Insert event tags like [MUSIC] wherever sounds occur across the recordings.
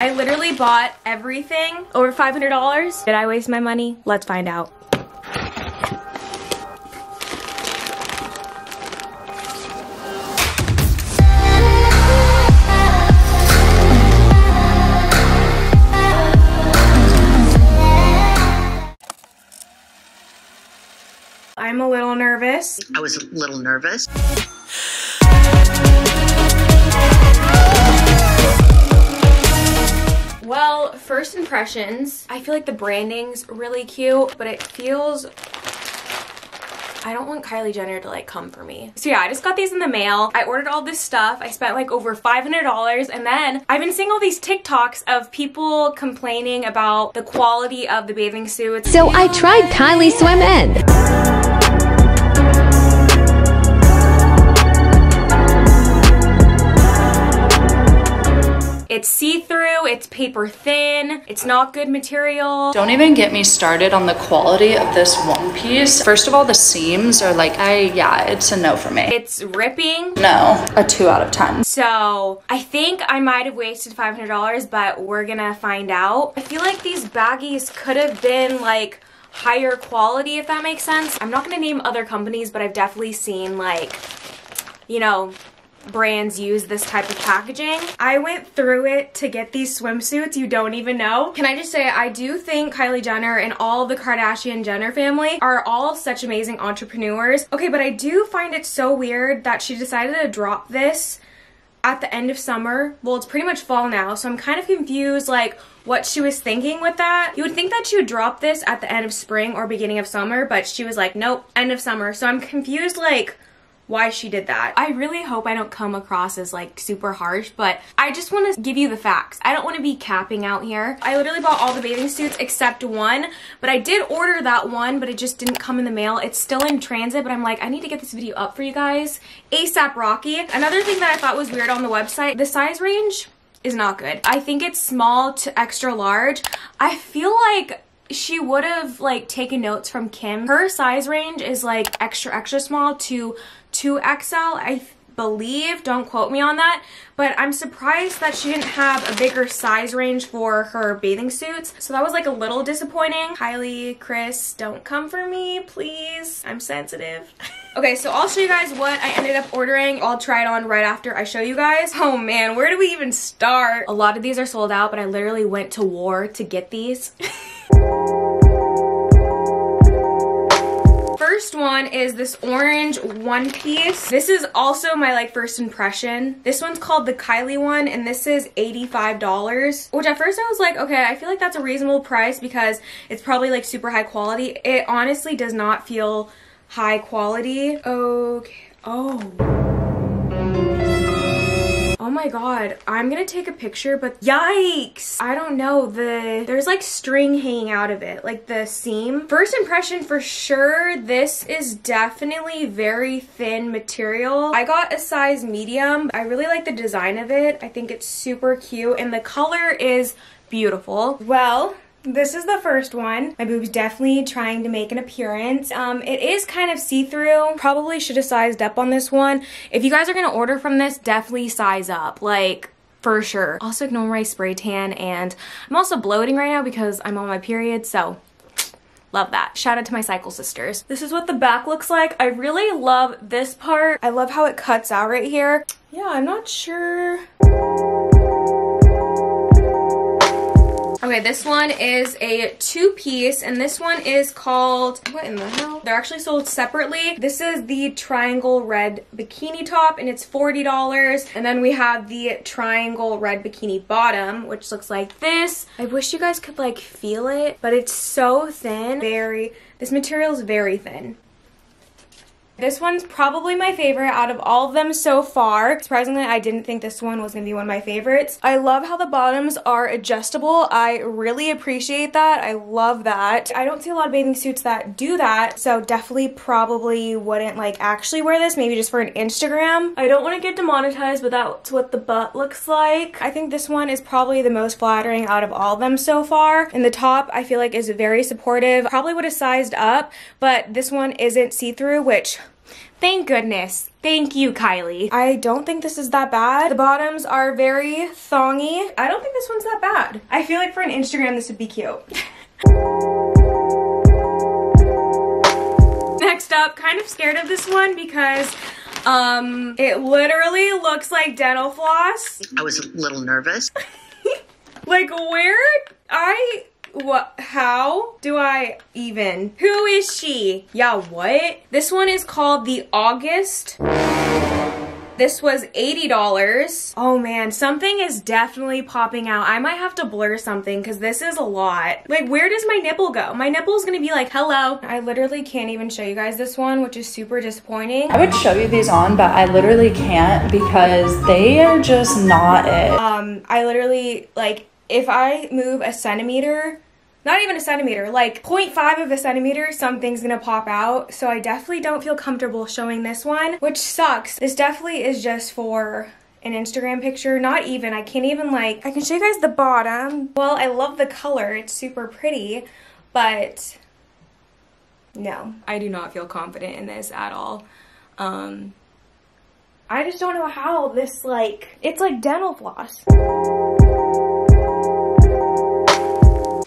I literally bought everything over $500. Did I waste my money? Let's find out. I'm a little nervous. I was a little nervous. Well, first impressions, I feel like the branding's really cute, but it feels I don't want Kylie Jenner to like come for me. So yeah, I just got these in the mail. I ordered all this stuff. I spent like over $500 and then I've been seeing all these TikToks of people complaining about the quality of the bathing suits. So I tried Kylie Swim In. It's see-through, it's paper thin, it's not good material. Don't even get me started on the quality of this one piece. First of all, the seams are like, I, yeah, it's a no for me. It's ripping. No, a two out of 10. So I think I might have wasted $500, but we're gonna find out. I feel like these baggies could have been like higher quality, if that makes sense. I'm not gonna name other companies, but I've definitely seen like, you know, brands use this type of packaging. I went through it to get these swimsuits you don't even know. Can I just say, I do think Kylie Jenner and all the Kardashian Jenner family are all such amazing entrepreneurs. Okay, but I do find it so weird that she decided to drop this at the end of summer. Well, it's pretty much fall now, so I'm kind of confused like what she was thinking with that. You would think that she would drop this at the end of spring or beginning of summer, but she was like, nope, end of summer. So I'm confused like why she did that. I really hope I don't come across as like super harsh, but I just want to give you the facts. I don't want to be capping out here. I literally bought all the bathing suits except one, but I did order that one, but it just didn't come in the mail. It's still in transit, but I'm like, I need to get this video up for you guys. ASAP Rocky. Another thing that I thought was weird on the website, the size range is not good. I think it's small to extra large. I feel like she would have like taken notes from Kim. Her size range is like extra extra small to 2XL, I believe. Don't quote me on that. But I'm surprised that she didn't have a bigger size range for her bathing suits. So that was like a little disappointing. Kylie, Kris, don't come for me, please. I'm sensitive. [LAUGHS] okay, so I'll show you guys what I ended up ordering. I'll try it on right after I show you guys. Oh man, where do we even start? A lot of these are sold out, but I literally went to war to get these. [LAUGHS] first one is this orange one piece. This is also my like first impression. This one's called the Kylie one and this is $85, which at first I was like, okay, I feel like that's a reasonable price because it's probably like super high quality. It honestly does not feel high quality. Okay. Oh. Oh my god, I'm gonna take a picture, but yikes! I don't know, the there's like string hanging out of it, like the seam. First impression for sure, this is definitely very thin material. I got a size medium. I really like the design of it. I think it's super cute, and the color is beautiful. Well, this is the first one. My boob's definitely trying to make an appearance. Um, it is kind of see-through. Probably should have sized up on this one. If you guys are gonna order from this, definitely size up. Like, for sure. Also ignore my spray tan and I'm also bloating right now because I'm on my period, so Love that. Shout out to my cycle sisters. This is what the back looks like. I really love this part. I love how it cuts out right here. Yeah, I'm not sure. Okay, this one is a two-piece, and this one is called, what in the hell? They're actually sold separately. This is the triangle red bikini top, and it's $40. And then we have the triangle red bikini bottom, which looks like this. I wish you guys could, like, feel it, but it's so thin. Very, this material is very thin. This one's probably my favorite out of all of them so far. Surprisingly, I didn't think this one was to be one of my favorites. I love how the bottoms are adjustable. I really appreciate that. I love that. I don't see a lot of bathing suits that do that, so definitely probably wouldn't like actually wear this, maybe just for an Instagram. I don't want to get demonetized, but that's what the butt looks like. I think this one is probably the most flattering out of all of them so far. And the top, I feel like is very supportive. Probably would have sized up, but this one isn't see-through, which Thank goodness. Thank you, Kylie. I don't think this is that bad. The bottoms are very thongy. I don't think this one's that bad. I feel like for an Instagram, this would be cute. [LAUGHS] Next up, kind of scared of this one because um, it literally looks like dental floss. I was a little nervous. [LAUGHS] like where I what how do I even who is she yeah what this one is called the August this was $80. Oh man, something is definitely popping out. I might have to blur something because this is a lot. Like, where does my nipple go? My nipple is gonna be like, hello. I literally can't even show you guys this one, which is super disappointing. I would show you these on, but I literally can't because they are just not it. Um, I literally, like, if I move a centimeter, not even a centimeter, like 0.5 of a centimeter, something's gonna pop out. So I definitely don't feel comfortable showing this one, which sucks. This definitely is just for an Instagram picture. Not even, I can't even like, I can show you guys the bottom. Well, I love the color, it's super pretty, but no, I do not feel confident in this at all. Um, I just don't know how this like, it's like dental floss.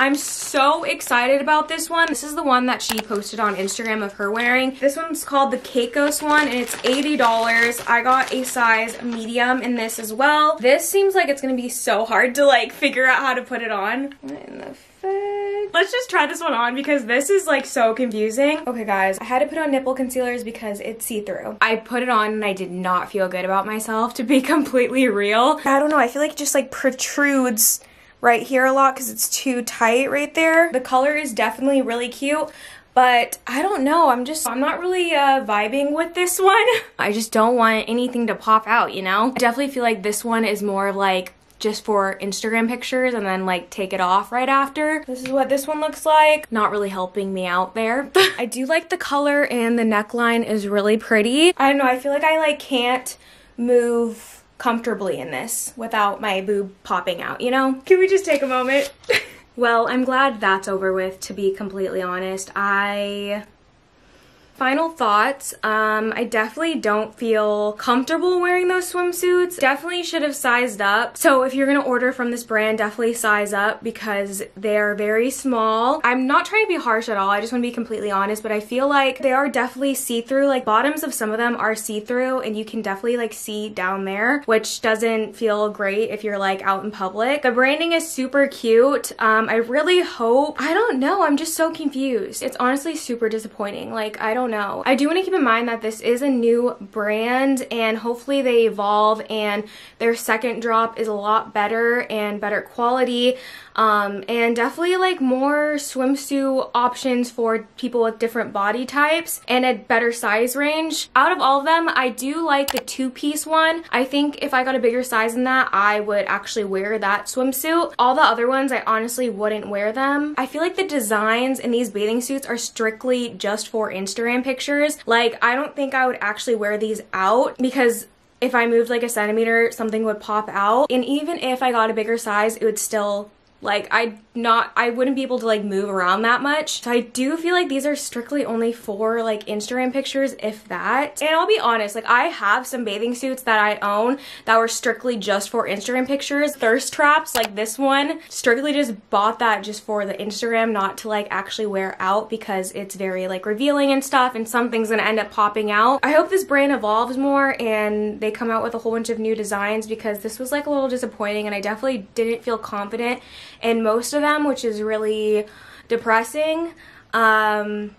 I'm so excited about this one. This is the one that she posted on Instagram of her wearing. This one's called the Caicos one and it's $80. I got a size medium in this as well. This seems like it's gonna be so hard to like figure out how to put it on. What in the fuck? Let's just try this one on because this is like so confusing. Okay guys, I had to put on nipple concealers because it's see-through. I put it on and I did not feel good about myself to be [LAUGHS] completely real. I don't know, I feel like it just like protrudes right here a lot because it's too tight right there. The color is definitely really cute, but I don't know. I'm just, I'm not really uh, vibing with this one. [LAUGHS] I just don't want anything to pop out, you know? I definitely feel like this one is more like just for Instagram pictures and then like take it off right after. This is what this one looks like. Not really helping me out there. [LAUGHS] I do like the color and the neckline is really pretty. I don't know, I feel like I like can't move comfortably in this without my boob popping out, you know? Can we just take a moment? [LAUGHS] well, I'm glad that's over with, to be completely honest. I Final thoughts, um, I definitely don't feel comfortable wearing those swimsuits. Definitely should have sized up. So if you're gonna order from this brand, definitely size up because they are very small. I'm not trying to be harsh at all, I just wanna be completely honest, but I feel like they are definitely see-through. Like bottoms of some of them are see-through and you can definitely like see down there, which doesn't feel great if you're like out in public. The branding is super cute. Um, I really hope, I don't know, I'm just so confused. It's honestly super disappointing. Like, I don't don't know. I do want to keep in mind that this is a new brand and hopefully they evolve and their second drop is a lot better and better quality um, and definitely like more swimsuit options for people with different body types and a better size range. Out of all of them, I do like the two-piece one. I think if I got a bigger size than that, I would actually wear that swimsuit. All the other ones, I honestly wouldn't wear them. I feel like the designs in these bathing suits are strictly just for Instagram pictures. Like, I don't think I would actually wear these out because if I moved like a centimeter, something would pop out. And even if I got a bigger size, it would still like I not I wouldn't be able to like move around that much. So I do feel like these are strictly only for like Instagram pictures if that. And I'll be honest, like I have some bathing suits that I own that were strictly just for Instagram pictures. Thirst traps like this one, strictly just bought that just for the Instagram, not to like actually wear out because it's very like revealing and stuff and something's gonna end up popping out. I hope this brand evolves more and they come out with a whole bunch of new designs because this was like a little disappointing and I definitely didn't feel confident in most of them, which is really depressing. Um,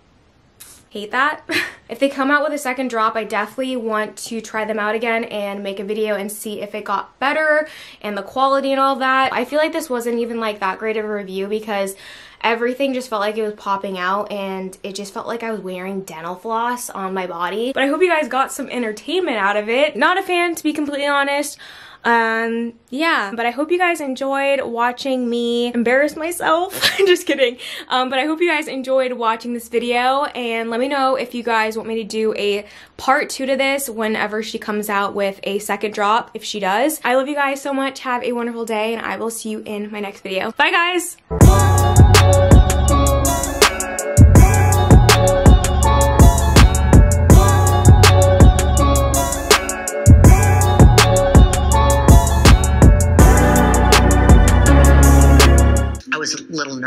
hate that. [LAUGHS] if they come out with a second drop, I definitely want to try them out again and make a video and see if it got better and the quality and all that. I feel like this wasn't even like that great of a review because everything just felt like it was popping out and it just felt like I was wearing dental floss on my body. But I hope you guys got some entertainment out of it. Not a fan to be completely honest. Um, yeah, but I hope you guys enjoyed watching me embarrass myself. [LAUGHS] Just kidding. Um, but I hope you guys enjoyed watching this video and let me know if you guys want me to do a part two to this whenever she comes out with a second drop, if she does. I love you guys so much. Have a wonderful day and I will see you in my next video. Bye guys!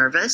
Nervous.